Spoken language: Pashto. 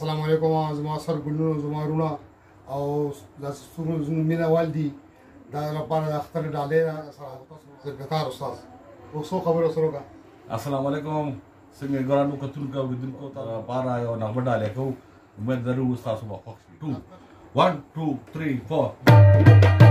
السلام علیکم زما سر ګلونو زما رونه او داسې څومره مینه وال دي دا لپاره د اختر ډالۍ ده سره خدمتکار استاد اوسو خبرو سره وکړه السلام علیکم څنګه ګرانو کتونکو اوریدونکو ته لپاره یو نغمه ډالۍ کوو امید لرو ستاسو به خوښ وي 1 2 3 4